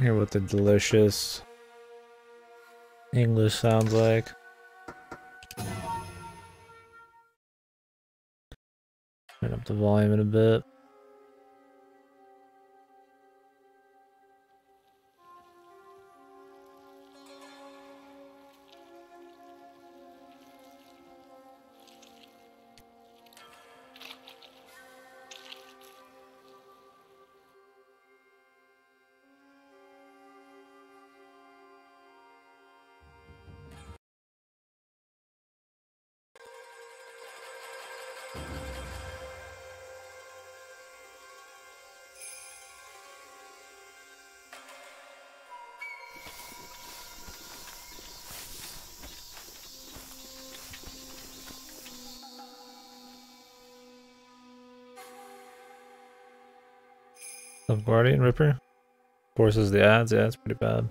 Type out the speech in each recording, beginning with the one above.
Hear what the delicious English sounds like. Turn up the volume in a bit. Of Guardian Ripper? Forces the ads, yeah, it's pretty bad.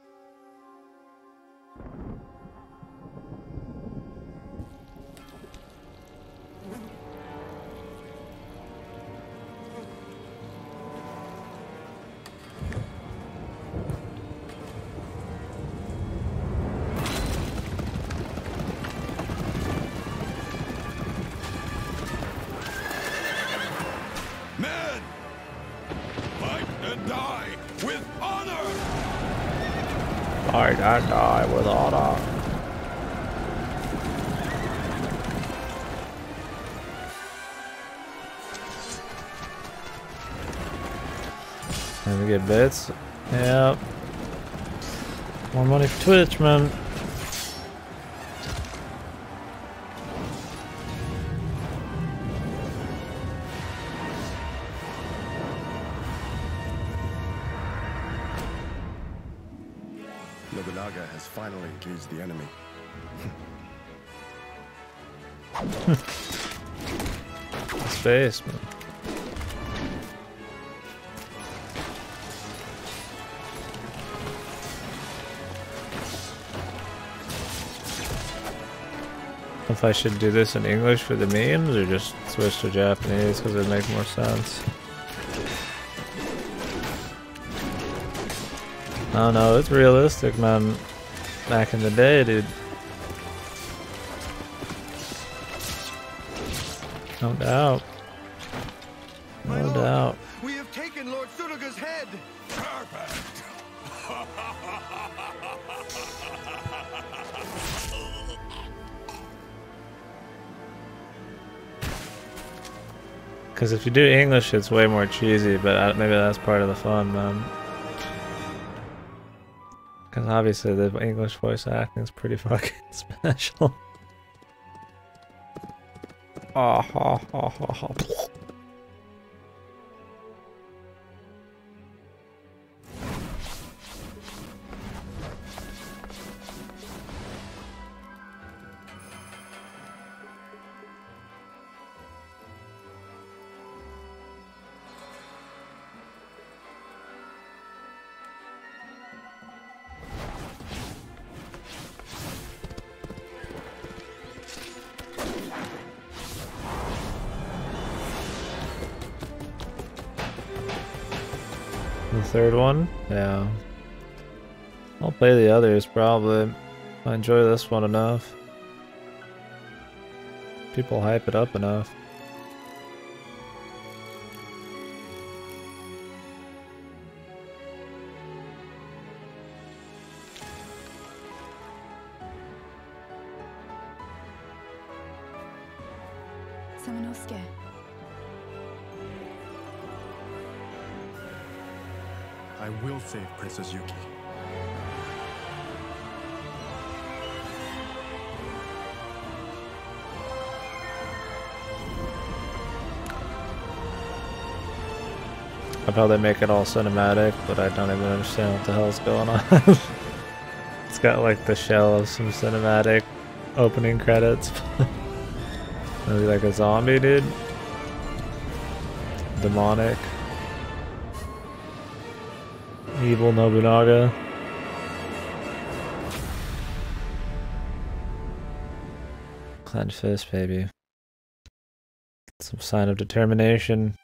Let me get bits. Yep. More money for Twitch, man. Nobunaga has finally engaged the enemy. Space, man. If I should do this in English for the memes or just switch to Japanese because it'd make more sense. I don't know, it's realistic, man. Back in the day, dude. No doubt. Because if you do English, it's way more cheesy, but I, maybe that's part of the fun, man. Because obviously the English voice acting is pretty fucking special. Ah, ha, ha, third one? Yeah. I'll play the others probably. I enjoy this one enough. People hype it up enough. I'd probably make it all cinematic, but I don't even understand what the hell's going on. it's got like the shell of some cinematic opening credits. Maybe like a zombie, dude. Demonic. Evil Nobunaga. Clenched fist, baby. Some sign of determination.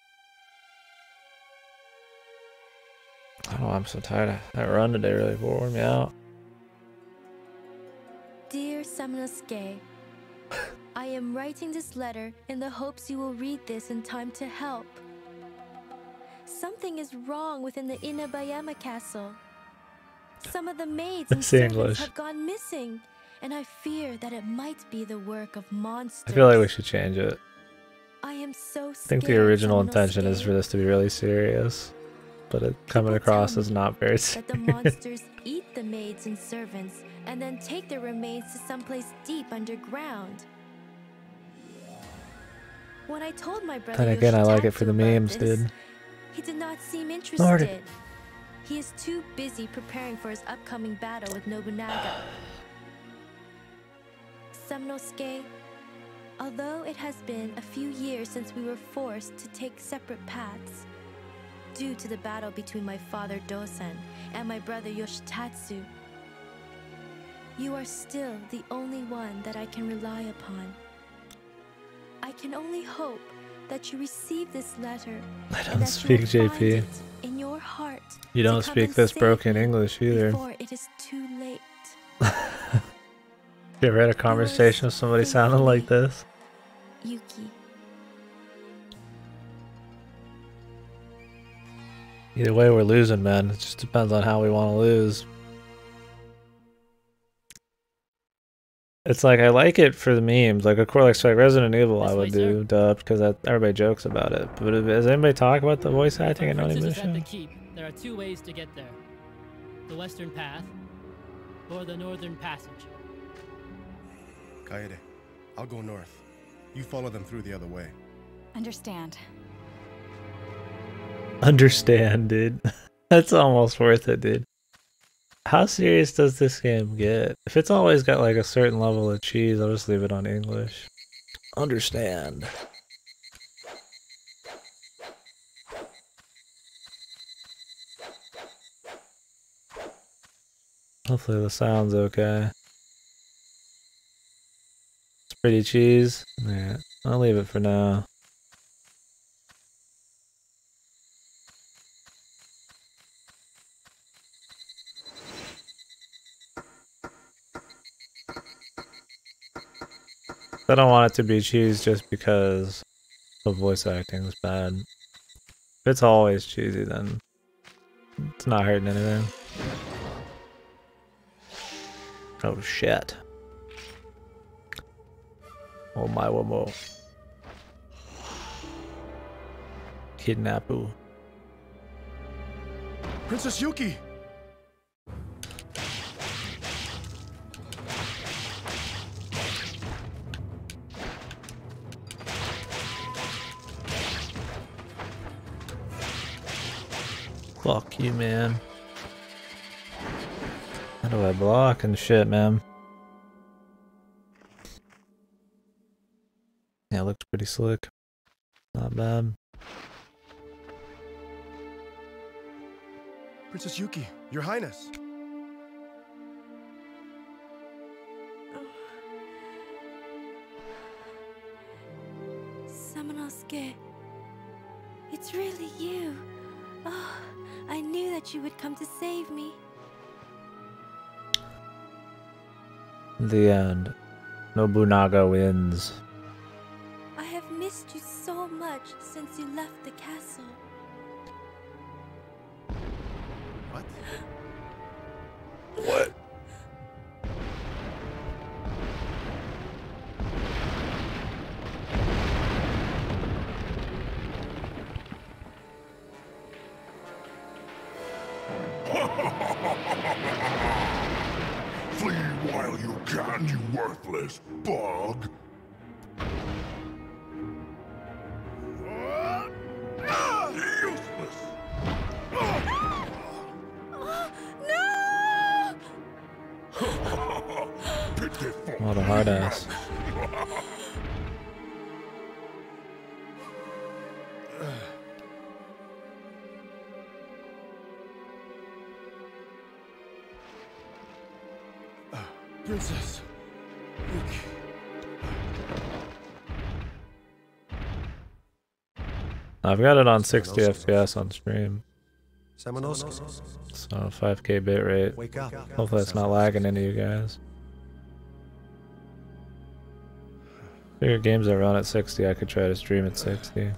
I'm so tired. That run today really wore me out. Dear Samanosuke, I am writing this letter in the hopes you will read this in time to help. Something is wrong within the Inabayama castle. Some of the maids and servants have gone missing, and I fear that it might be the work of monsters. I feel like we should change it. I am so I think the original intention is for this to be really serious, but it coming People across as not very that the monsters eat the maids and servants and then take their remains to someplace deep underground. When I told my brother Then again, I like it for the memes, this, dude. He did not seem interested. Lordy. He is too busy preparing for his upcoming battle with Nobunaga. Samanosuke, although it has been a few years since we were forced to take separate paths, due to the battle between my father Dosan and my brother Yoshitatsu, you are still the only one that I can rely upon. I can only hope that you receive this letter I don't speak JP. in your heart You don't speak this broken English either. Before it is too late. You ever had a conversation with somebody sounding like this? Yuki. Either way, we're losing, man. It just depends on how we want to lose. It's like I like it for the memes. Like of course, like, like Resident Evil, I would way, do dubbed because everybody jokes about it. But if, does anybody talk about the voice acting in Our princess is at the keep. There are two ways to get there. The western path or the northern passage. Kaede, I'll go north. You follow them through the other way. Understand. Understand, dude. That's almost worth it, dude. How serious does this game get? If it's always got like a certain level of cheese, I'll just leave it on English. Understand. Hopefully the sound's okay. It's pretty cheese. Yeah, I'll leave it for now. I don't want it to be cheese just because the voice acting is bad. If it's always cheesy, then it's not hurting anything. Oh shit. Oh my womo. Kidnapu. Princess Yuki! Fuck you, man. How do I block and shit, man? Yeah, it looks pretty slick. Not bad. Princess Yuki, Your Highness. That you would come to save me. The end. Nobunaga wins. I have missed you so much since you left the castle. What? What? What a hard ass. Princess Yuki. I've got it on 60 FPS on stream. So 5k bit rate. Hopefully it's not lagging into you guys. Figure games that run at 60, I could try to stream at 60.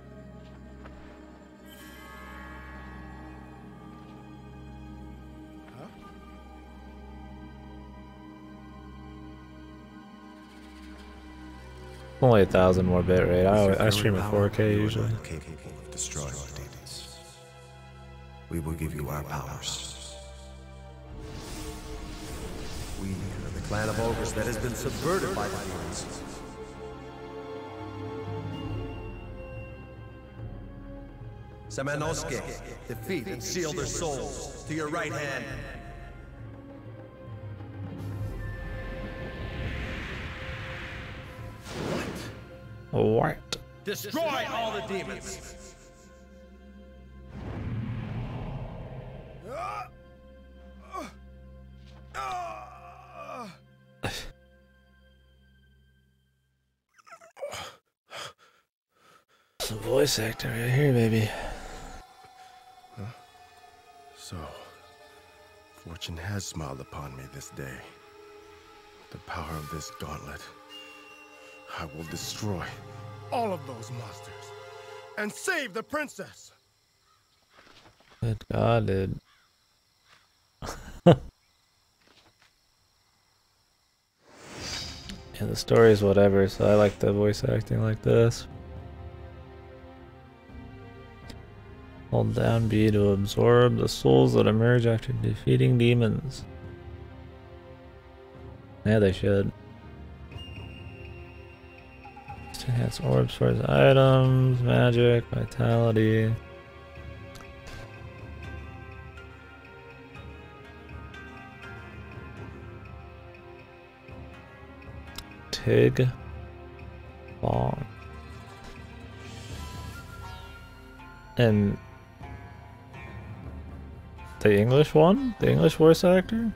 Only a thousand more bit rate. I, I stream at 4K usually. Capable of destroying demons. We will give you our powers. We are the clan of ogres that has been subverted by the demons. Samanosuke, defeat and seal their souls to your right hand. What? Destroy all the demons. Some voice actor right here, baby. So, fortune has smiled upon me this day. With The power of this gauntlet. I will destroy all of those monsters and save the princess. Good God, dude. yeah, the story is whatever, so I like the voice acting like this. Hold down B to absorb the souls that emerge after defeating demons. Yeah, they should. Enhance orbs for his items, magic, vitality. Tig Long. And the English one? The English voice actor?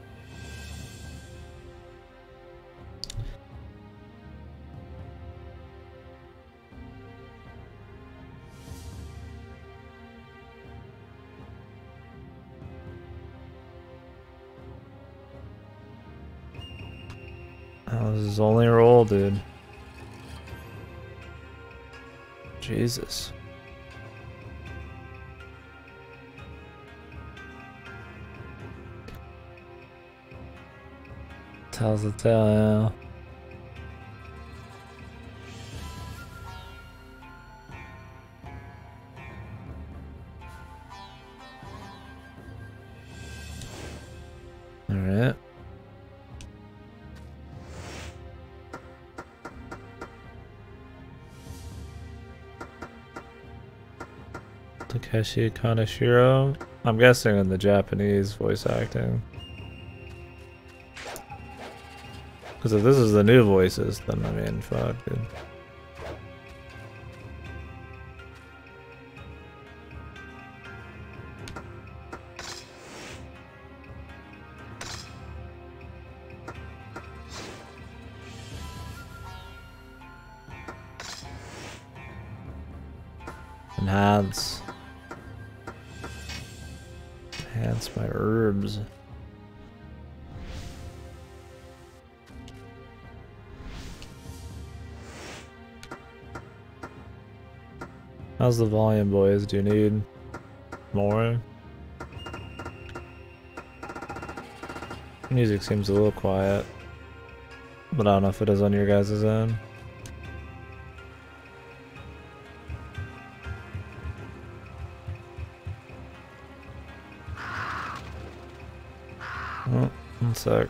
Oh, this is only a roll, dude. Jesus. The tale, yeah. Alright. Takeshi Kaneshiro. I'm guessing in the Japanese voice acting. Because if this is the new voices, then I mean, fuck, dude. How's the volume, boys? Do you need more? Music seems a little quiet, but I don't know if it is on your guys' end. Oh, one sec.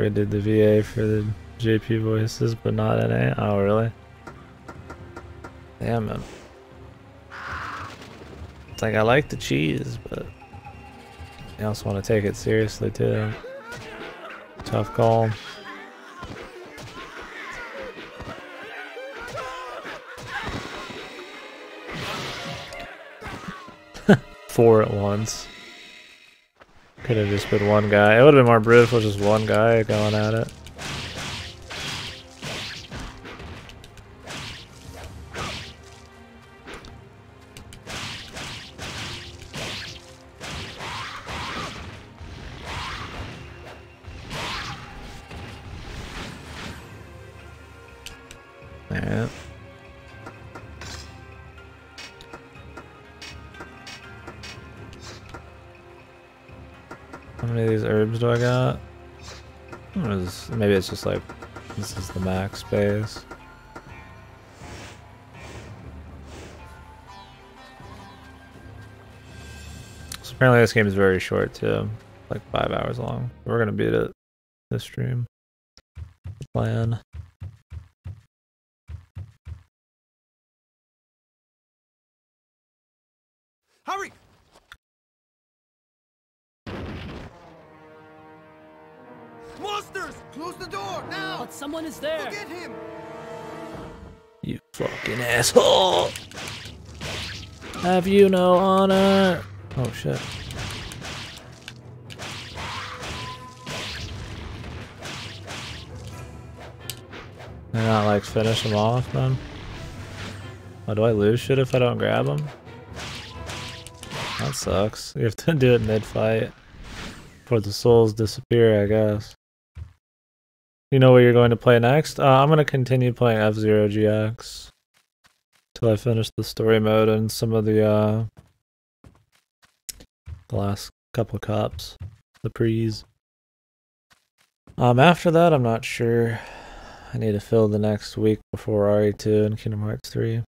They did the VA for the JP voices, but not NA. Oh, really? Damn it. It's like I like the cheese, but I also want to take it seriously too. Tough call. Four at once. Could have just been one guy. It would have been more brutal just one guy going at it. Just like this is the max space. So apparently this game is very short too, like five hours long. We're gonna beat it this stream. Plan. Asshole! Have you no honor? Oh shit. They're not like finish them off then? Oh, do I lose shit if I don't grab them? That sucks. You have to do it mid-fight. Before the souls disappear, I guess. You know what you're going to play next? Uh, I'm going to continue playing F-Zero GX. Till I finish the story mode and some of the, uh... The last couple of cups. The prees. Um, after that, I'm not sure. I need to fill the next week before RE2 and Kingdom Hearts 3.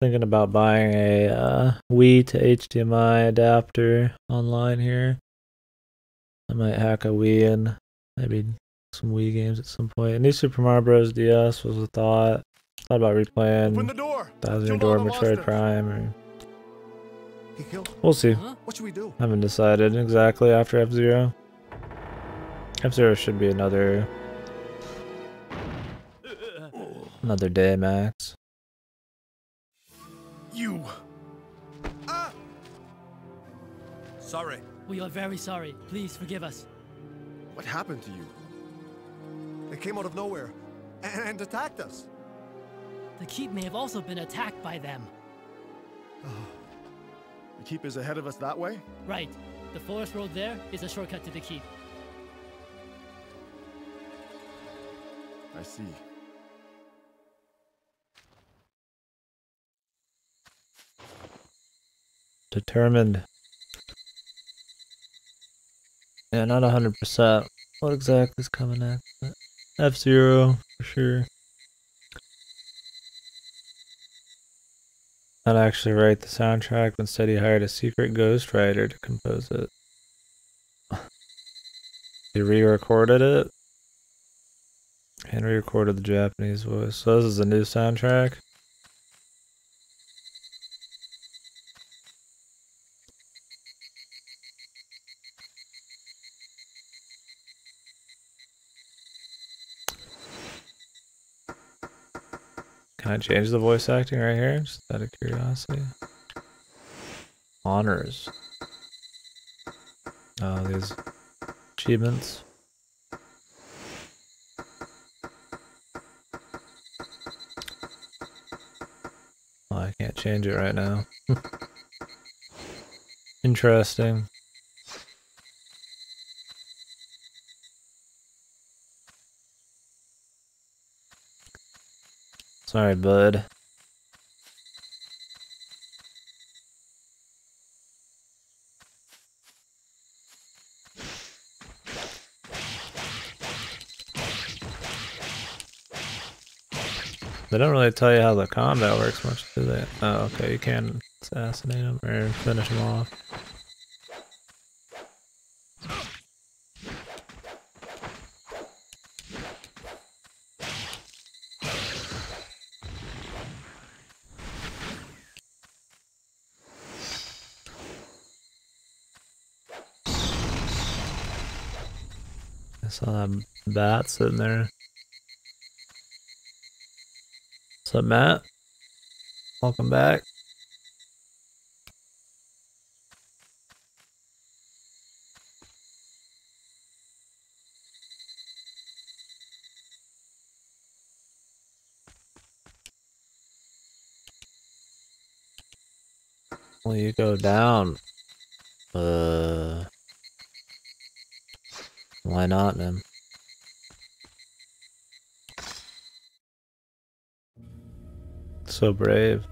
Thinking about buying a uh, Wii to HDMI adapter online here. I might hack a Wii and maybe some Wii games at some point. A New Super Mario Bros. DS was a thought. Thought about replaying Open the door! Thousand Year Kill all Door, the Metroid. Prime, or we'll see. Huh? What should we do? Haven't decided exactly after F Zero. F Zero should be another another day max. You! Ah! Sorry. We are very sorry. Please forgive us. What happened to you? They came out of nowhere and, and attacked us. The keep may have also been attacked by them. The keep is ahead of us that way? Right. The forest road there is a shortcut to the keep. I see. Determined. Yeah, not hundred percent. What exactly is coming next? F Zero for sure. Not actually write the soundtrack, but instead he hired a secret ghostwriter to compose it. he re-recorded it and re-recorded the Japanese voice. So this is a new soundtrack. Can I change the voice acting right here? Just out of curiosity. Honors. Oh, these achievements. Oh, I can't change it right now. Interesting. Sorry, bud. They don't really tell you how the combat works much, do they? Oh, okay, you can assassinate them or finish them off. I saw that bat sitting there. What's up, Matt? Welcome back. Well, you go down. Uh, why not, man? So brave.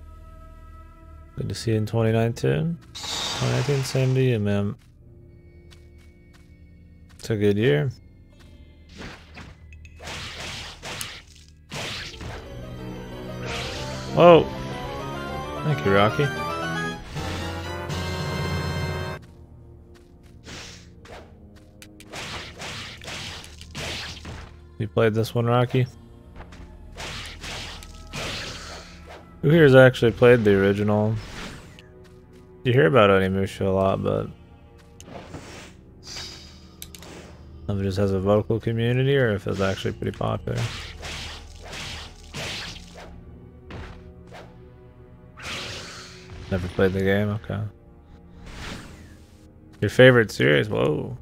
Good to see you in 2019. 2019, same to you, man. It's a good year. Whoa! Thank you, Rocky. You played this one, Rocky? Who here has actually played the original? You hear about Onimusha a lot, but... If it just has a vocal community or if it's actually pretty popular. Never played the game? Okay. Your favorite series? Whoa.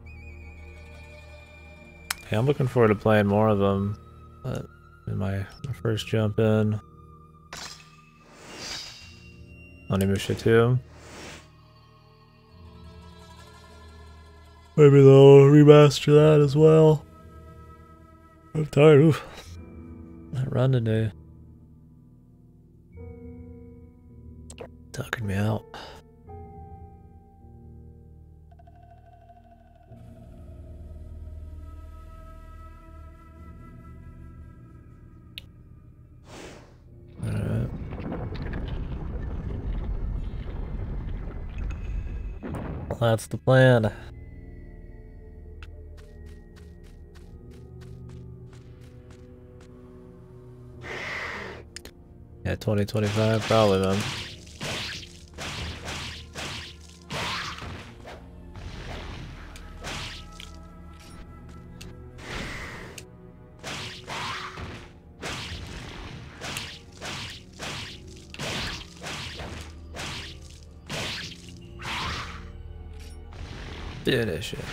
Yeah, I'm looking forward to playing more of them. But in my, my first jump in. Onimusha 2. Maybe they'll remaster that as well. I'm tired. Oof. That run today. Tucking me out. That's the plan. Yeah, 2025 probably, man. Finish it.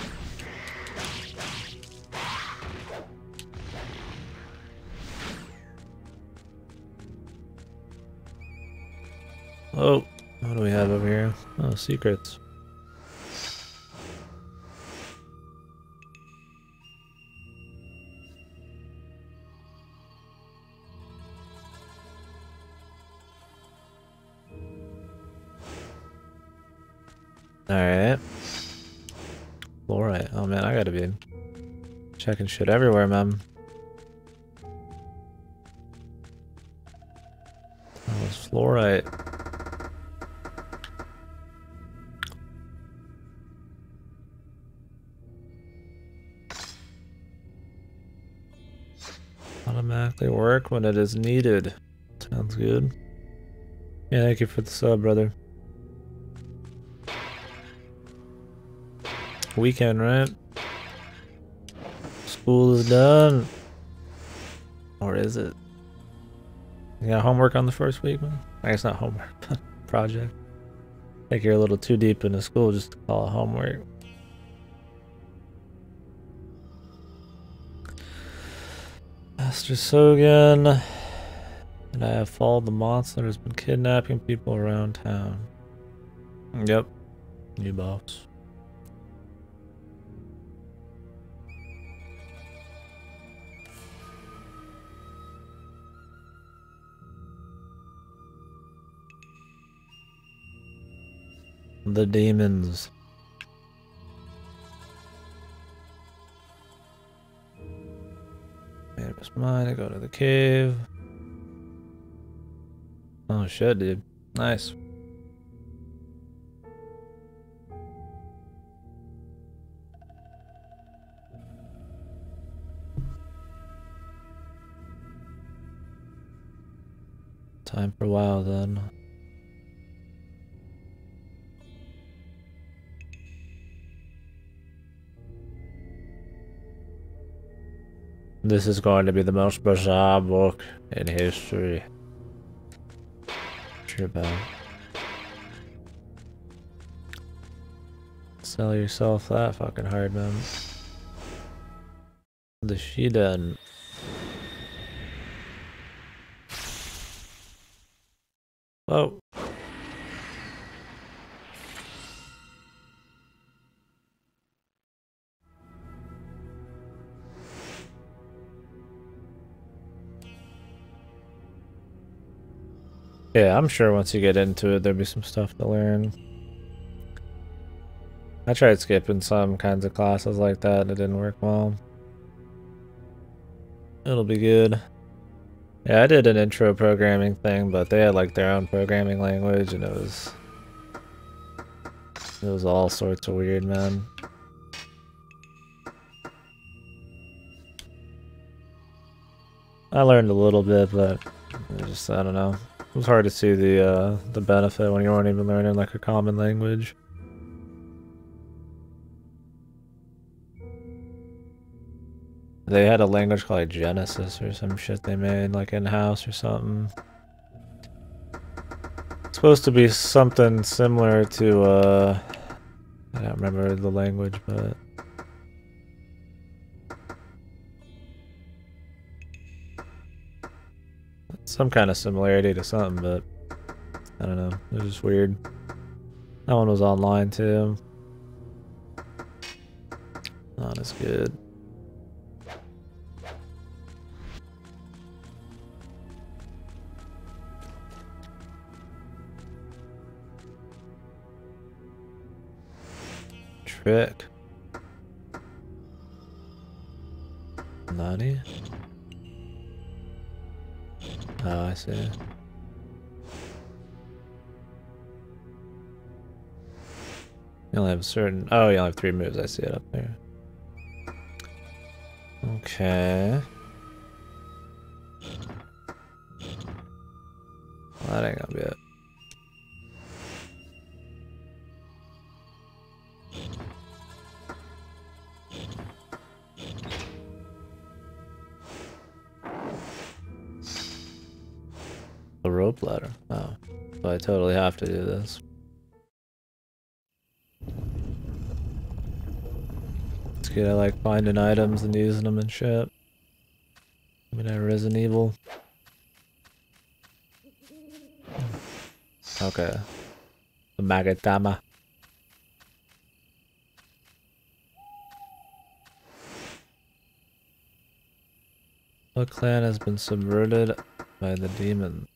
Oh, what do we have over here? Oh, secrets. Checking shit everywhere, man. That was fluorite. Automatically work when it is needed. Sounds good. Yeah, thank you for the sub, brother. Weekend, right? School is done. Or is it? You got homework on the first week, man? I guess not homework, but project. I think you're a little too deep into school just to call it homework. Master Sogan. And I have followed the monster has been kidnapping people around town. Yep. New boss. The demons. It was mine. I go to the cave. Oh shit, dude. Nice. Time for a while then. This is going to be the most bizarre book in history. About. Sell yourself that fucking hard, man. The Shiden. Oh. Yeah, I'm sure once you get into it, there'll be some stuff to learn. I tried skipping some kinds of classes like that and it didn't work well. It'll be good. Yeah, I did an intro programming thing, but they had like their own programming language and it was... It was all sorts of weird, man. I learned a little bit, but I just, I don't know. It was hard to see the uh, the benefit when you weren't even learning like a common language. They had a language called like Genesis or some shit they made like in-house or something. It's supposed to be something similar to, uh, I don't remember the language, but... Some kind of similarity to something, but I don't know. It was just weird. That one was online too. Not as good. Trick. Nani? Oh, I see. You only have a certain... Oh, you only have three moves. I see it up there. Okay. Totally have to do this. It's good I like finding items and using them and shit. I mean, I Resident Evil. Okay. The Magatama. The clan has been subverted by the demon.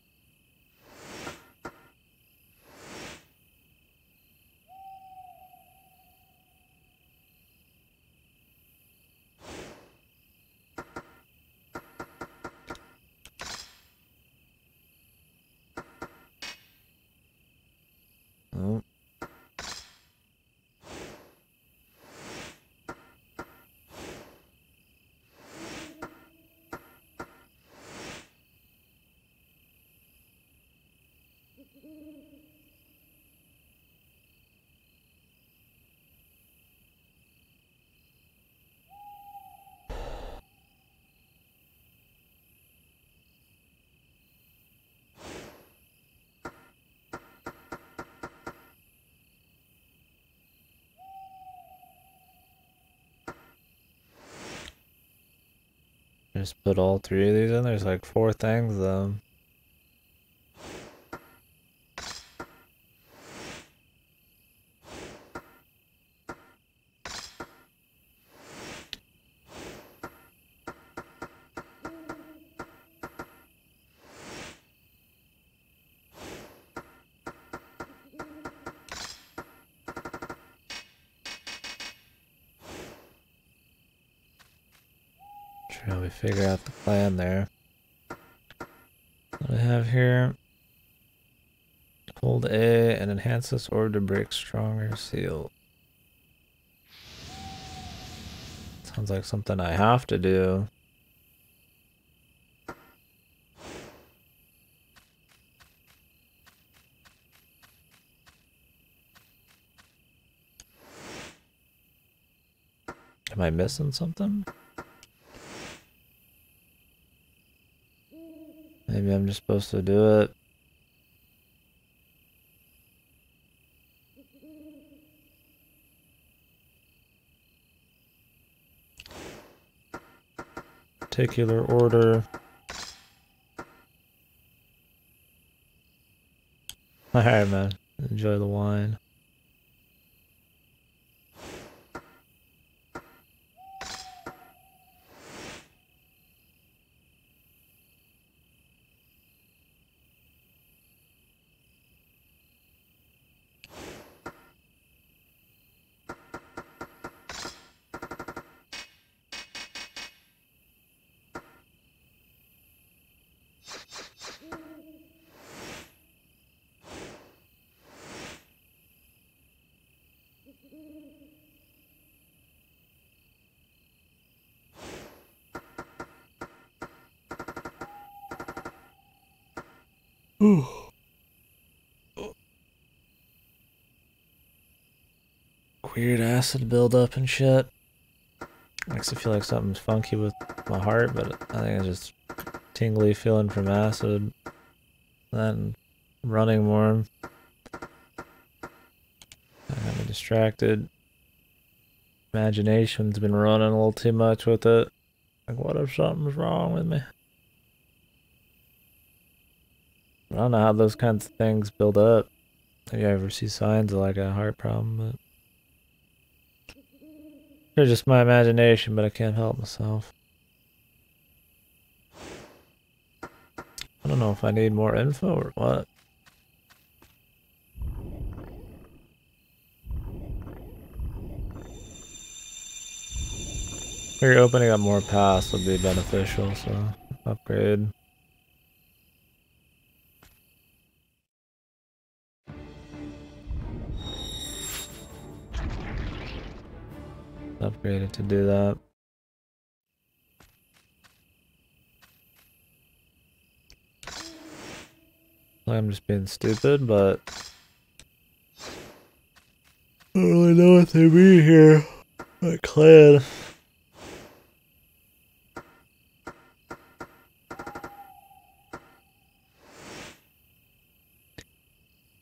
Oh. Just put all three of these in. There's like four things though. Try plan there. What I have here. Hold A and enhance this orb to break stronger seal. Sounds like something I have to do. Am I missing something? Maybe I'm just supposed to do it. Particular order. Alright, man. Enjoy the wine. Weird acid buildup and shit. Makes me feel like something's funky with my heart, but I think it's just tingly feeling from acid. Then running warm. I got me distracted. Imagination's been running a little too much with it. Like, what if something's wrong with me? I don't know how those kinds of things build up. If you ever see signs of like a heart problem, but they're just my imagination, but I can't help myself. I don't know if I need more info or what. Figure opening up more paths would be beneficial, so upgrade. Upgraded to do that. I'm just being stupid, but I don't really know what they mean here. My clan.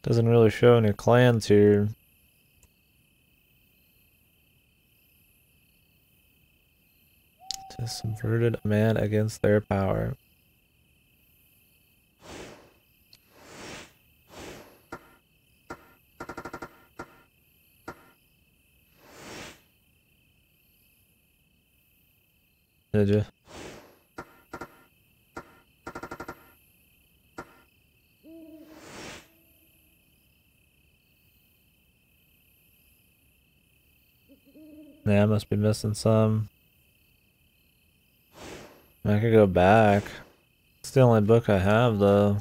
Doesn't really show any clans here. To subverted a man against their power. Did you? Yeah, I must be missing some. I could go back. It's the only book I have, though.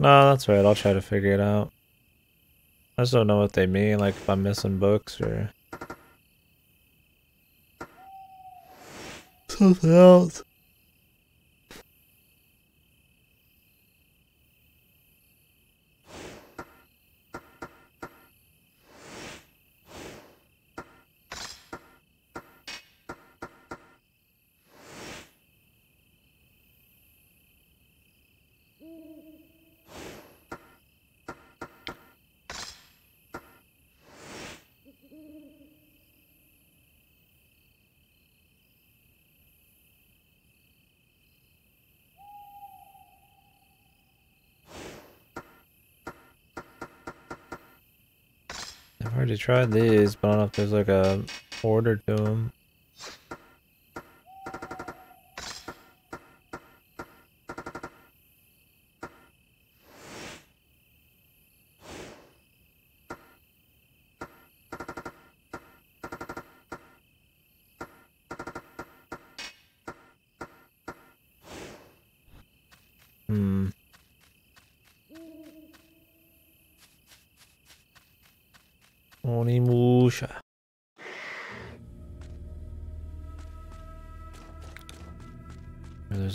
No, that's right. I'll try to figure it out. I just don't know what they mean, like if I'm missing books or... Something else. Tried these, but I don't know if there's like a order to them.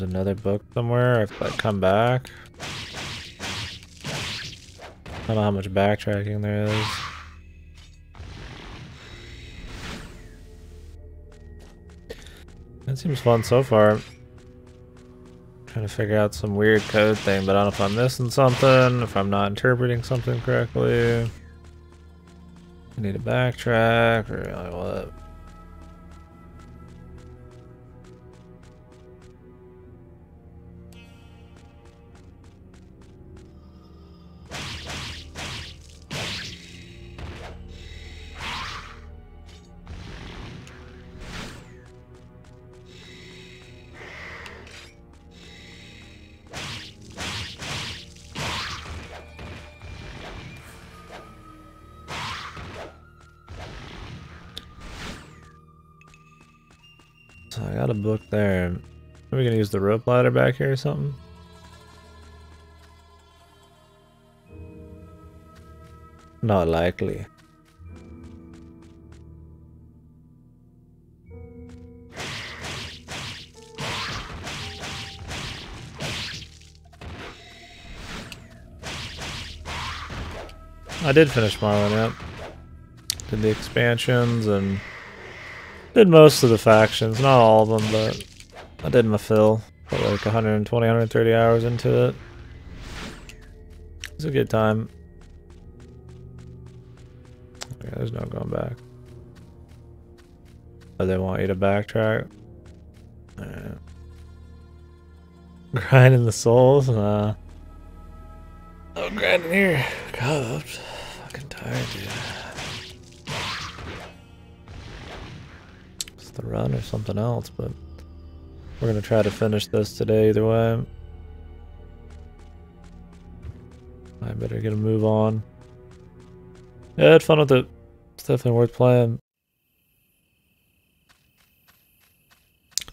Another book somewhere. I have come back. I don't know how much backtracking there is. That seems fun so far. Trying to figure out some weird code thing, but I don't know if I'm missing something, if I'm not interpreting something correctly. I need to backtrack, or like what? Rope ladder back here or something? Not likely. I did finish Morrowind, yep. Did the expansions and did most of the factions, not all of them, but I did my fill. Put like 120, 130 hours into it. It's a good time. Okay, there's no going back. Oh, they want you to backtrack? Alright. Grinding the souls? Nah. Oh, grinding here. God, I'm fucking tired, dude. It's the run or something else, but we're gonna try to finish this today either way. I better get a move on. Yeah, I had fun with it. It's definitely worth playing.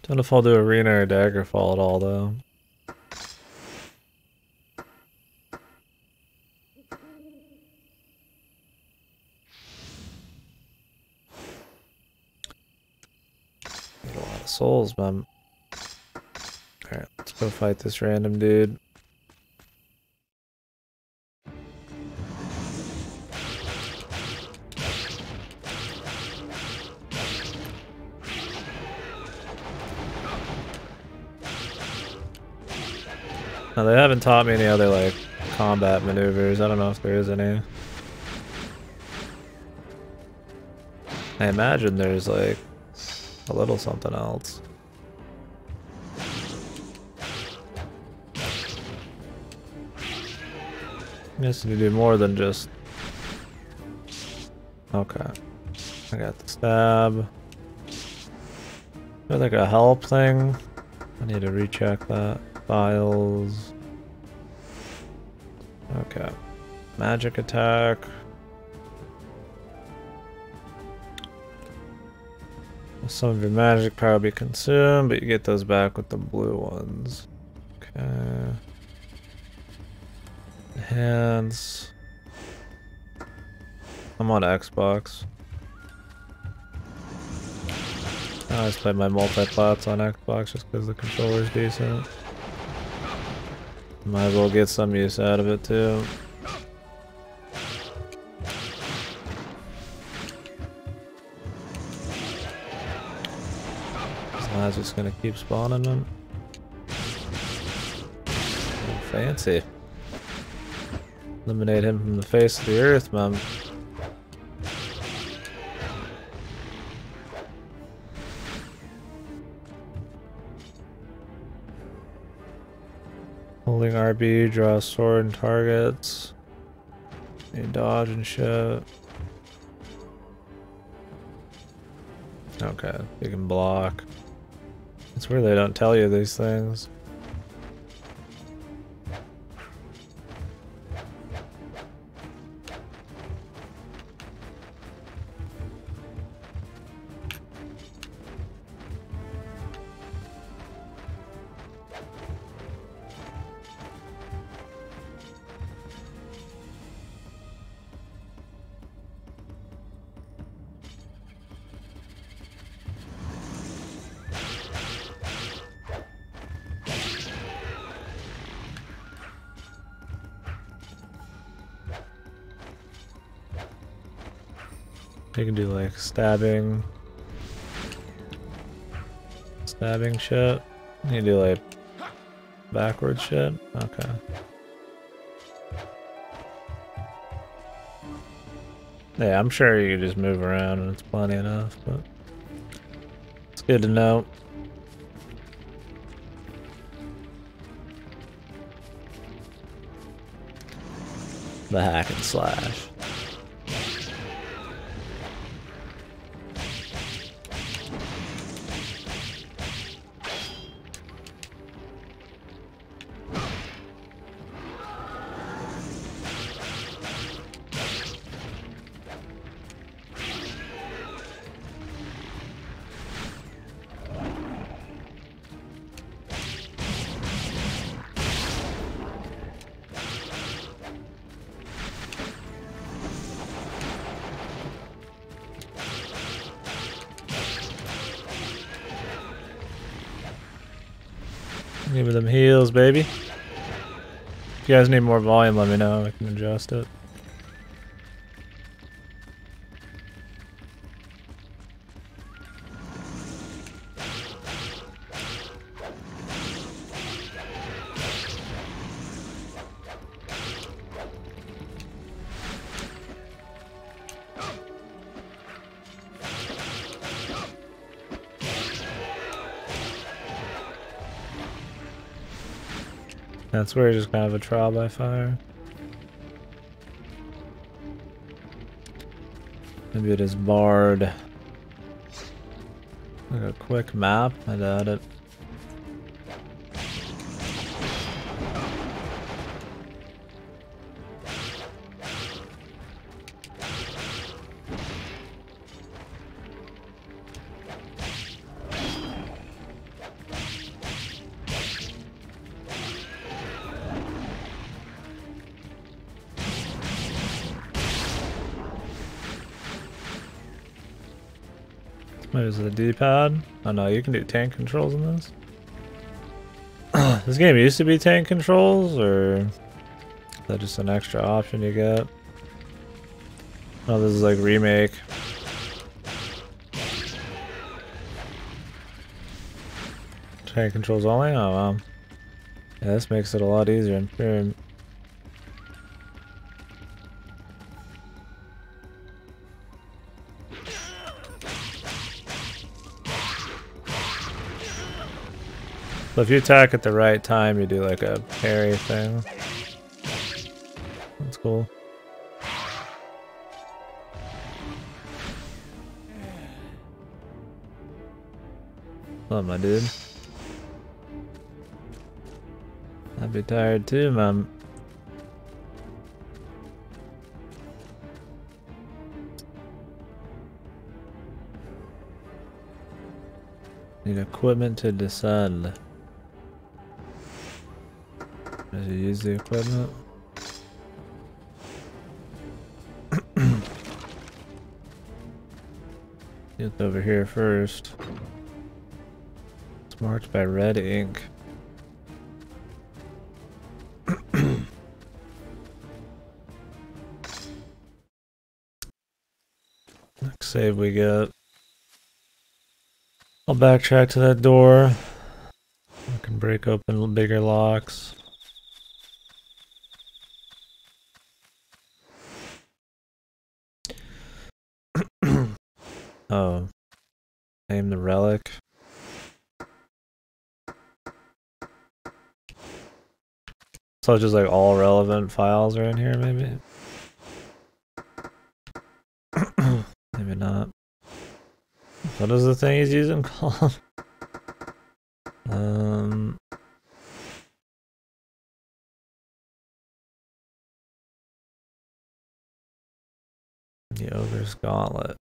Don't know if I'll do Arena or Daggerfall at all, though. Need a lot of souls, man. Alright, let's go fight this random dude. Now, they haven't taught me any other, like, combat maneuvers. I don't know if there is any. I imagine there's, like, a little something else. Guess you do more than just... Okay. I got the stab. There's like a help thing. I need to recheck that. Files. Okay. Magic attack. Some of your magic power be consumed, but you get those back with the blue ones. Okay. Hands. I'm on Xbox. I always play my multi-plats on Xbox just because the controller's decent. Might as well get some use out of it too. Just gonna keep spawning them. Fancy. Eliminate him from the face of the earth, man. Holding RB, draw sword and targets. You dodge and shit. Okay, you can block. It's weird they don't tell you these things. You can do like stabbing. Stabbing shit. You do like backward shit. Okay. Yeah, I'm sure you just move around and it's plenty enough, but it's good to know. The hack and slash. You guys need more volume, let me know. I can adjust it. That's where it's just kind of a trial by fire. Maybe it is barred. Like a quick map, I doubt it. The D-pad? Oh no, you can do tank controls in this. this game used to be tank controls, or is that just an extra option you get? Oh, this is like remake. Tank controls only? Oh wow. Yeah, this makes it a lot easier. I'm If you attack at the right time, you do like a parry thing. That's cool. Up, my dude? I'd be tired too, man. Need equipment to descend. Does he use the equipment? Get over here first. It's marked by red ink. Next save we get. I'll backtrack to that door. I can break open bigger locks. Oh. Name the relic. So just like all relevant files are in here maybe? maybe not. What is the thing he's using called? um The Ogre's Gauntlet.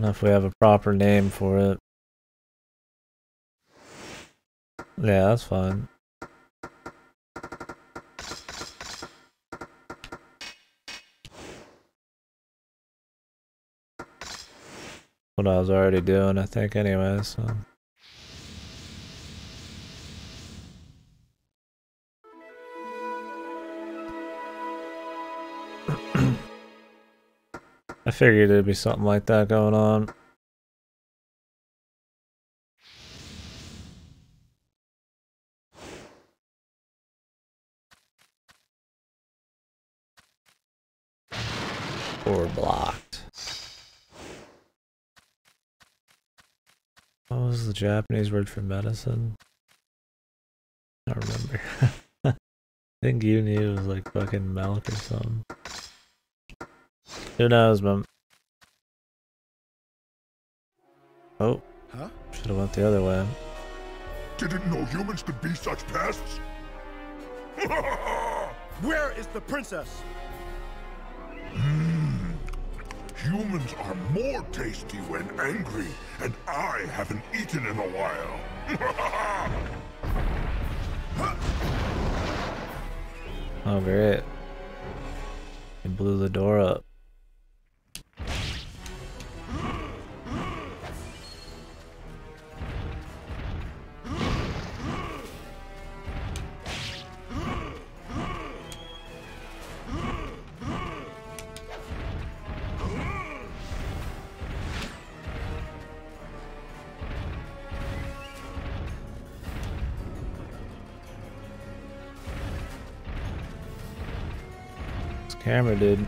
Don't know if we have a proper name for it. Yeah, that's fine. What I was already doing, I think, anyway, so. I figured it'd be something like that going on. Or blocked. What was the Japanese word for medicine? I don't remember. I think you knew it was like fucking milk or something. Who knows, man? Oh. Huh? Should have went the other way. Didn't know humans could be such pests. Where is the princess? Hmm. Humans are more tasty when angry, and I haven't eaten in a while. Oh, great. He blew the door up. Camera did.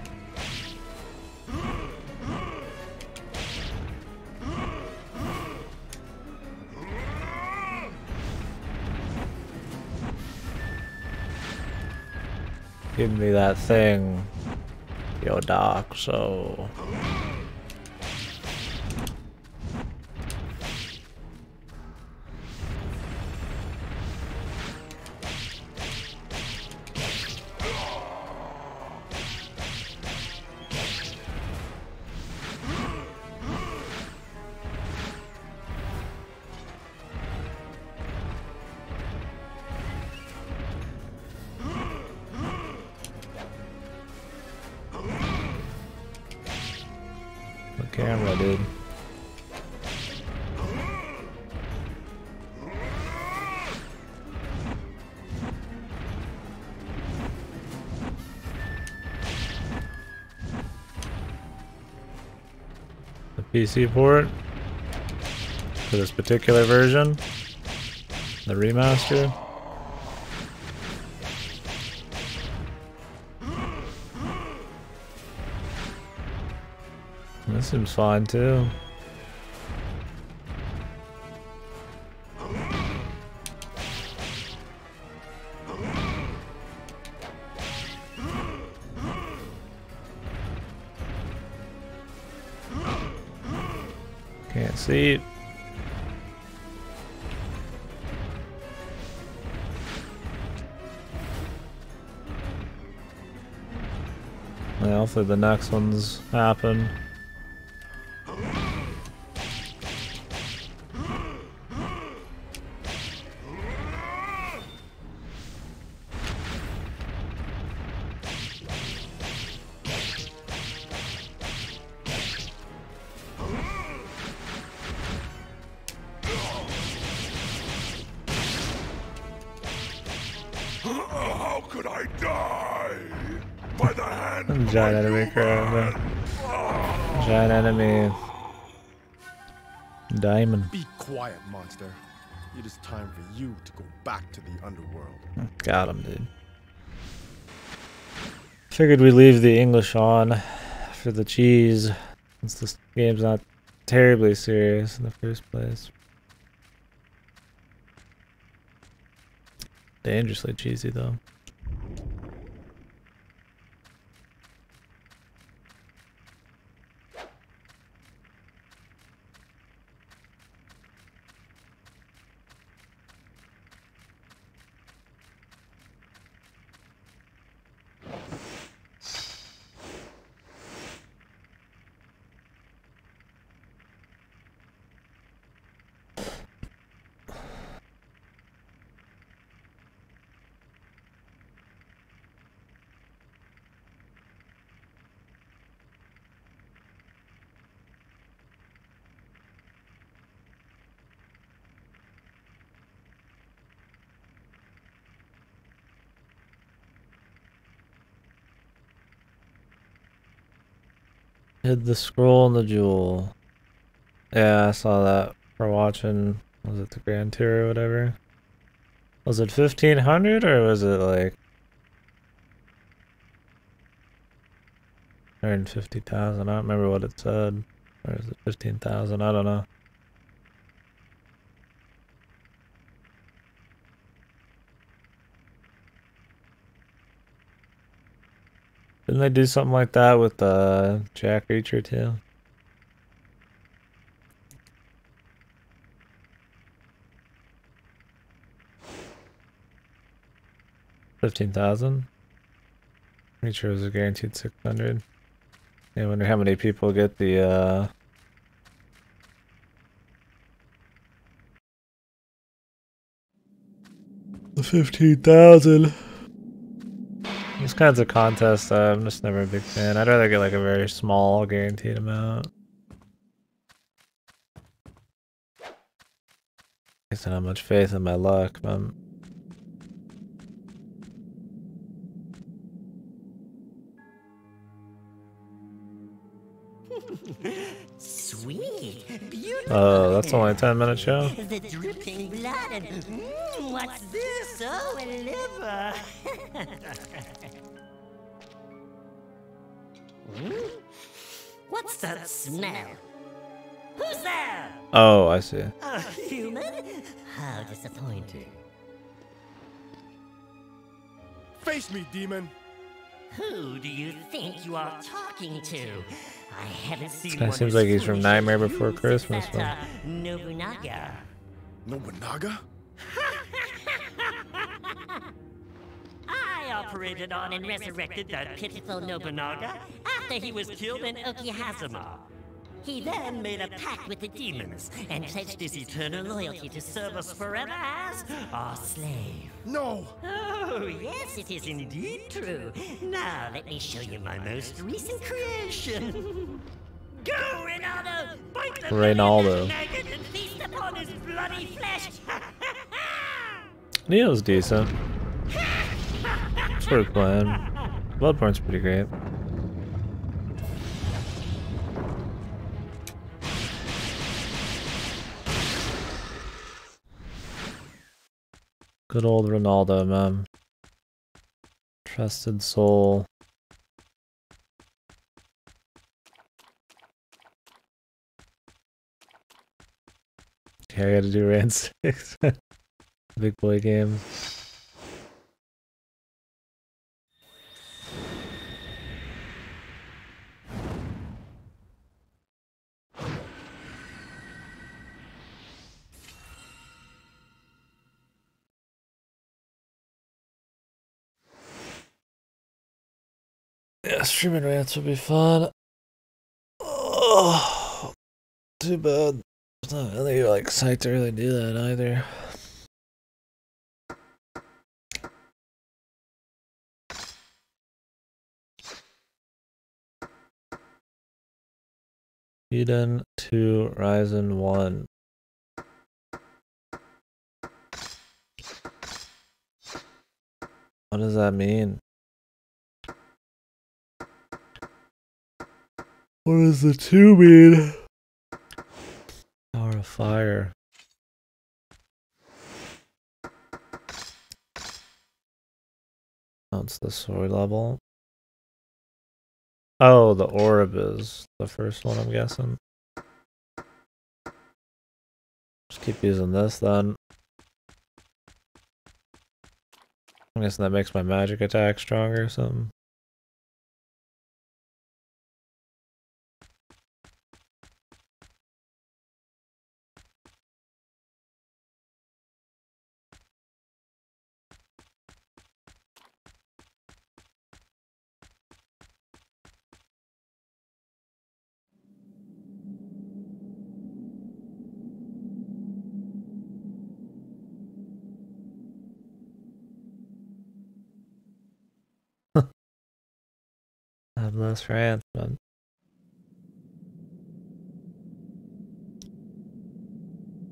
Give me that thing, yo doc, so... dude. The PC port for this particular version, the remaster. Seems fine too. Can't see it. Well, hopefully the next ones happen. How could I die? By the hand of Giant enemy human. crab. Giant enemy. Diamond. Be quiet, monster. It is time for you to go back to the underworld. Got him, dude. Figured we'd leave the English on for the cheese, since this game's not terribly serious in the first place. Dangerously cheesy, though. Hid the scroll and the jewel. Yeah, I saw that for watching. Was it the Grand Tour or whatever? Was it 1500 or was it like 150,000? I don't remember what it said. Or is it 15,000? I don't know. Didn't they do something like that with uh, Jack Reacher too? Fifteen thousand. Reacher was a guaranteed six hundred. I wonder how many people get the uh the fifteen thousand. These kinds of contests, uh, I'm just never a big fan. I'd rather get like a very small guaranteed amount. I don't have much faith in my luck, but Sweet, beautiful. Oh, that's only a 10 minute show? The dripping blood and mm, what's this? Oh, a liver. Hmm? What's that smell? Who's there? Oh, I see. A human? How disappointing. Face me, demon! Who do you think you are talking to? I haven't seen guy seems like he's from Nightmare Before Christmas, that, uh, Nobunaga. Nobunaga? I operated on and resurrected that pitiful Nobunaga after he was killed in Okehazama. He then made a pact with the demons and pledged his eternal loyalty to serve us forever as our slave. No! Oh, yes, it is indeed true. Now, let me show you my most recent creation. Go, Reynaldo! Bite the Reynaldo. maggot and feast upon his bloody flesh! Nioh's decent. Worth playing. Bloodborne's pretty great. Good old Ronaldo, man. Trusted soul. Okay, I gotta do Rand 6. Big boy game. Yeah, streaming rants would be fun. Oh, too bad. It's not really like psyched to really do that either. Eden to Ryzen 1. What does that mean? What does the 2 mean? Power of fire. It's the soy level. Oh, the orb is the first one, I'm guessing. Just keep using this then. I'm guessing that makes my magic attack stronger or something. Have less rants, man.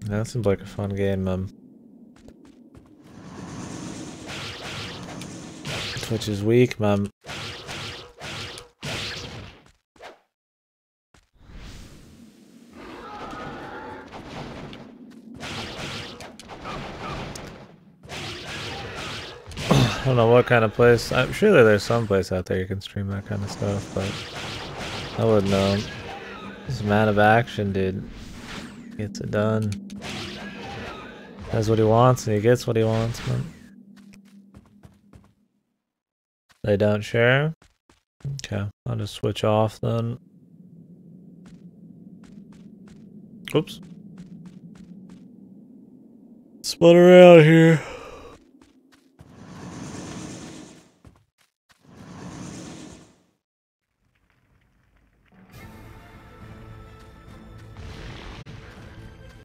That seems like a fun game, um, man. Twitch is weak, man. I don't know what kind of place. I'm sure there's some place out there you can stream that kind of stuff, but I wouldn't know. This man of action, dude. Gets it done. Does what he wants and he gets what he wants, man. They don't share? Okay, I'll just switch off then. Oops. Split around here.